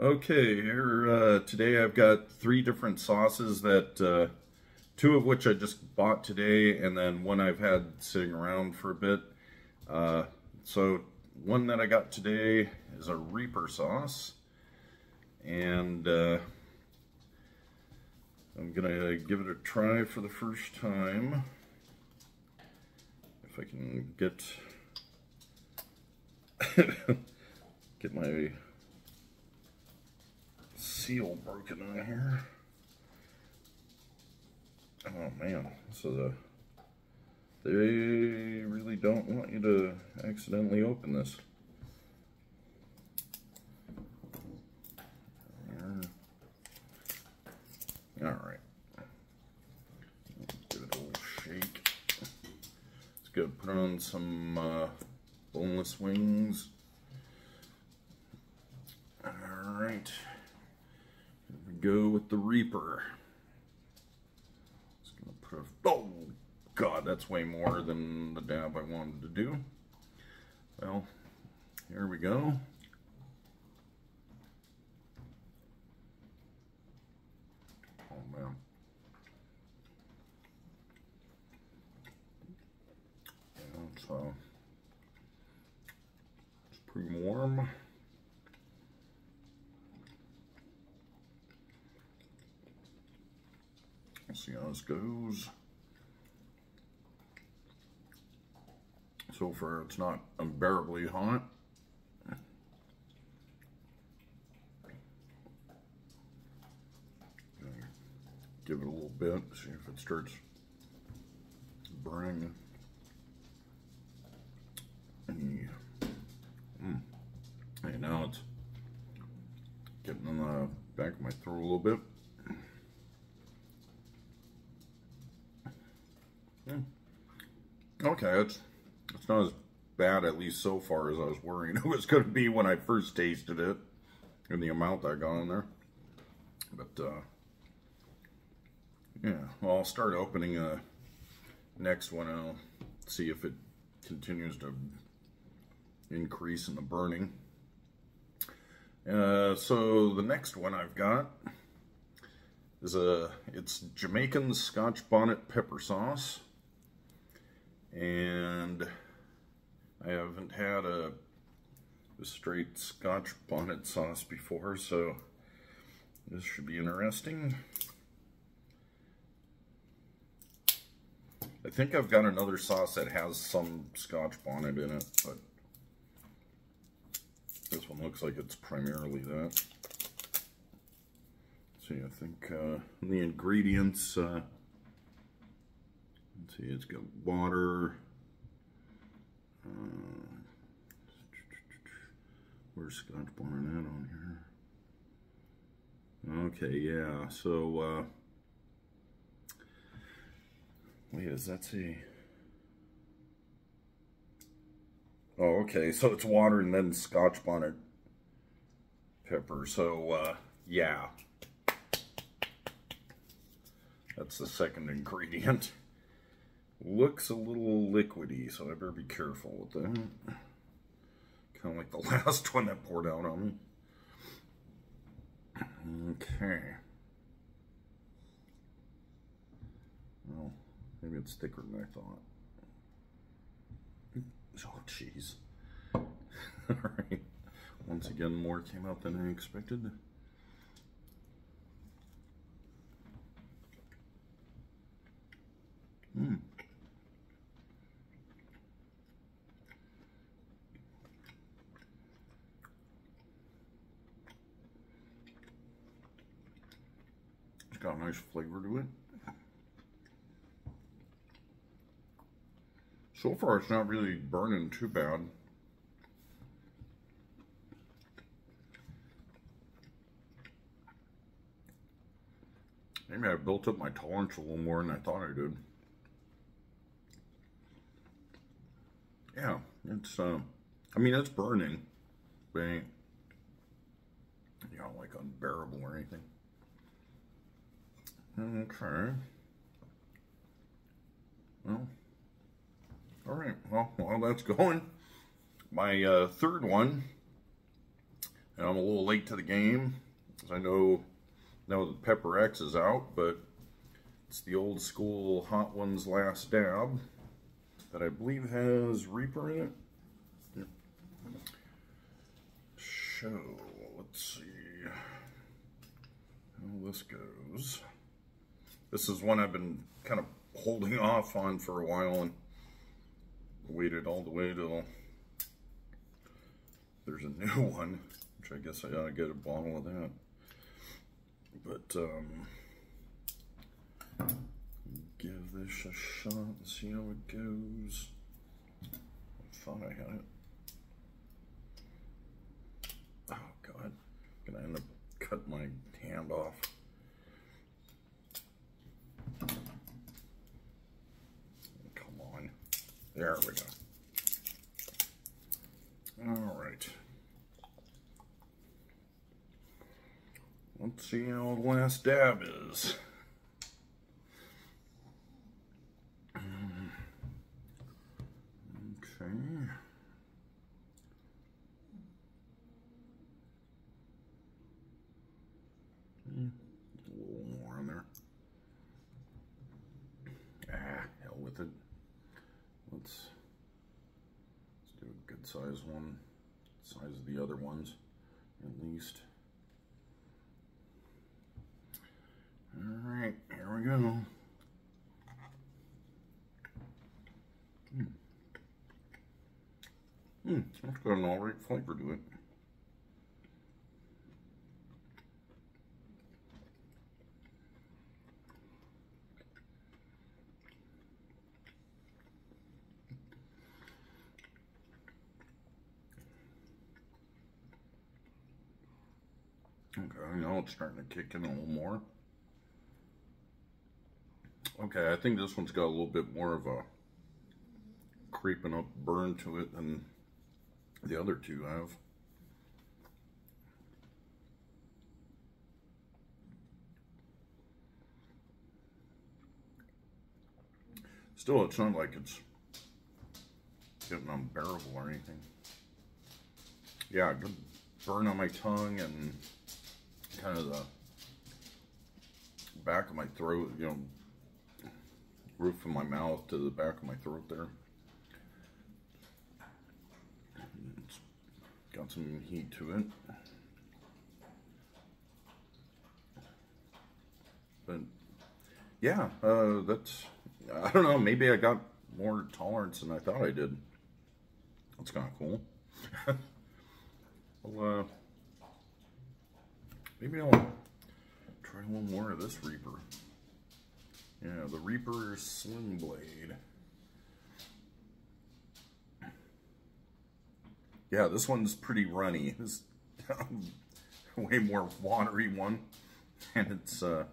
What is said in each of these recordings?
Okay, here uh, today I've got three different sauces that, uh, two of which I just bought today, and then one I've had sitting around for a bit. Uh, so one that I got today is a Reaper sauce, and uh, I'm gonna give it a try for the first time. If I can get get my seal broken on here. Oh man, so the they really don't want you to accidentally open this. All right. Give it a little shake. Let's go put on some uh, boneless wings. All right. Here we go with the Reaper. Just gonna put a, oh God, that's way more than the dab I wanted to do. Well, here we go. Oh man. Yeah, so it's pretty warm. Let's see how this goes. So far, it's not unbearably hot. Give it a little bit, see if it starts burning. Mm. And now it's getting in the back of my throat a little bit. Okay, it's it's not as bad at least so far as I was worrying it was going to be when I first tasted it, and the amount I got in there. But uh, yeah, well, I'll start opening a uh, next one. I'll see if it continues to increase in the burning. Uh, so the next one I've got is a it's Jamaican Scotch bonnet pepper sauce and I haven't had a, a straight scotch bonnet sauce before, so this should be interesting. I think I've got another sauce that has some scotch bonnet in it, but this one looks like it's primarily that. See, I think uh, the ingredients, uh, see, it's got water. Uh, where's Scotch Bonnet on here? Okay, yeah. So, uh, wait, does that say? Oh, okay. So it's water and then Scotch Bonnet pepper. So, uh, yeah. That's the second ingredient. Looks a little liquidy, so I better be careful with that. Kind of like the last one that poured out on me. Okay. Well, maybe it's thicker than I thought. Oh, jeez. Alright. Once again, more came out than I expected. Hmm. Got a nice flavor to it. So far, it's not really burning too bad. Maybe I built up my tolerance a little more than I thought I did. Yeah, it's, uh, I mean, it's burning, but it ain't, you know, like unbearable or anything. Okay. Well, all right. Well, while that's going, my uh, third one, And I'm a little late to the game. I know now the Pepper X is out, but it's the old school Hot Ones Last Dab that I believe has Reaper in it. Show, let's see how this goes. This is one I've been kind of holding off on for a while and waited all the way till there's a new one, which I guess I ought to get a bottle of that. But, um, give this a shot and see how it goes. I thought I had it. Oh, God. I'm gonna end up cutting my hand off. Come on. There we go. All right. See how the last dab is. Okay. A little more in there. Ah, hell with it. Let's let's do a good size one, size of the other ones, at least. All right, here we go. Hmm. Hmm, that's got an alright flavor to it. Okay, now it's starting to kick in a little more. Okay, I think this one's got a little bit more of a creeping up burn to it than the other two have. Still, it's not like it's getting unbearable or anything. Yeah, good burn on my tongue and kind of the back of my throat, you know, roof of my mouth to the back of my throat there. It's got some heat to it. But yeah, uh, that's, I don't know, maybe I got more tolerance than I thought I did. That's kind of cool. well, uh, maybe I'll try one more of this Reaper. Yeah, the Reaper Sling Blade. Yeah, this one's pretty runny. This way more watery one, and it's uh,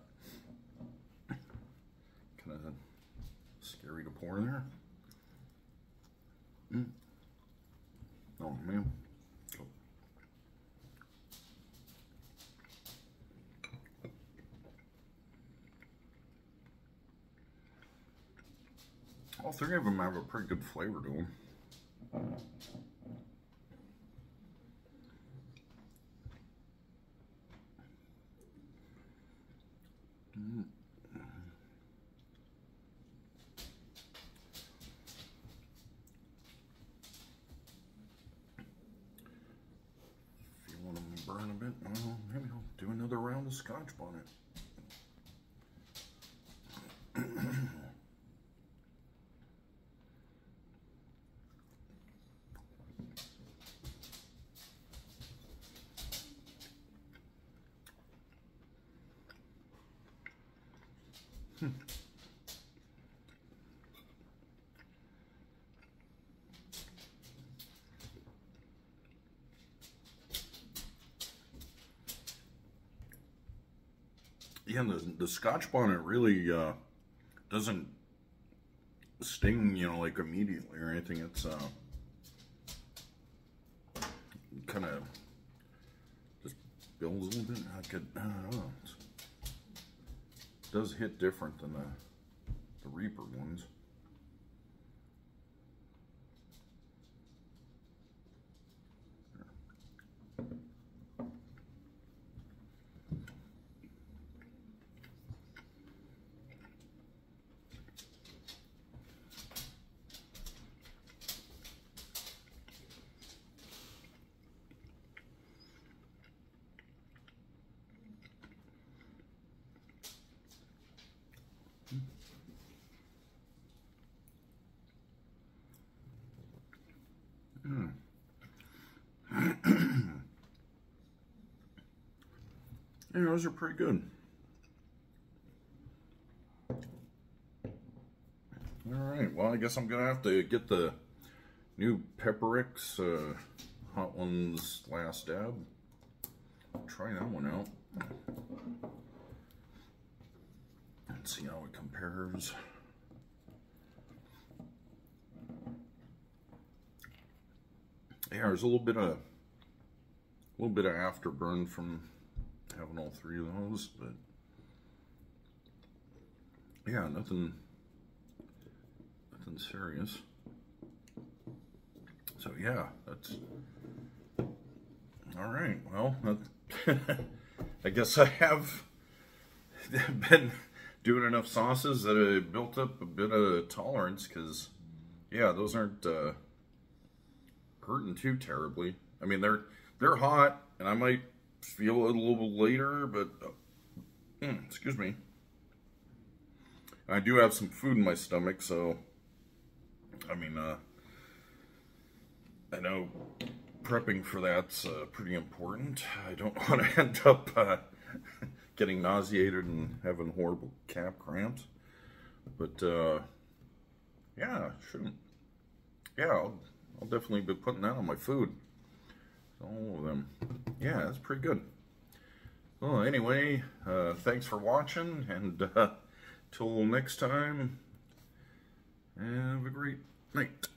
kind of scary to pour in there. Mm. Oh man. All three of them have a pretty good flavor to them. Mm. Feeling them to burn a bit. Well, maybe I'll do another round of Scotch Bonnet. Hmm. Yeah, the, the Scotch bonnet really uh, doesn't sting, you know, like immediately or anything. It's uh, kind of just builds a little bit. I could, I don't know. Does hit different than the, the Reaper ones. Yeah, those are pretty good. All right, well, I guess I'm gonna have to get the new Pepper X uh, Hot Ones Last Dab. Try that one out. Let's see how it compares. Yeah, there's a little bit of a little bit of afterburn from having all three of those, but yeah, nothing nothing serious. So yeah, that's all right. Well, I guess I have been doing enough sauces that I built up a bit of tolerance because, yeah, those aren't uh, hurting too terribly. I mean, they're they're hot, and I might feel it a little later, but uh, mm, excuse me. I do have some food in my stomach, so I mean, uh, I know prepping for that's uh, pretty important. I don't want to end up uh, getting nauseated and having horrible calf cramps. But, uh, yeah, shouldn't. Yeah, I'll, I'll definitely be putting that on my food. All of them. Yeah, that's pretty good. Well, anyway, uh, thanks for watching, and uh, till next time, have a great night.